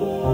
oh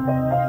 Música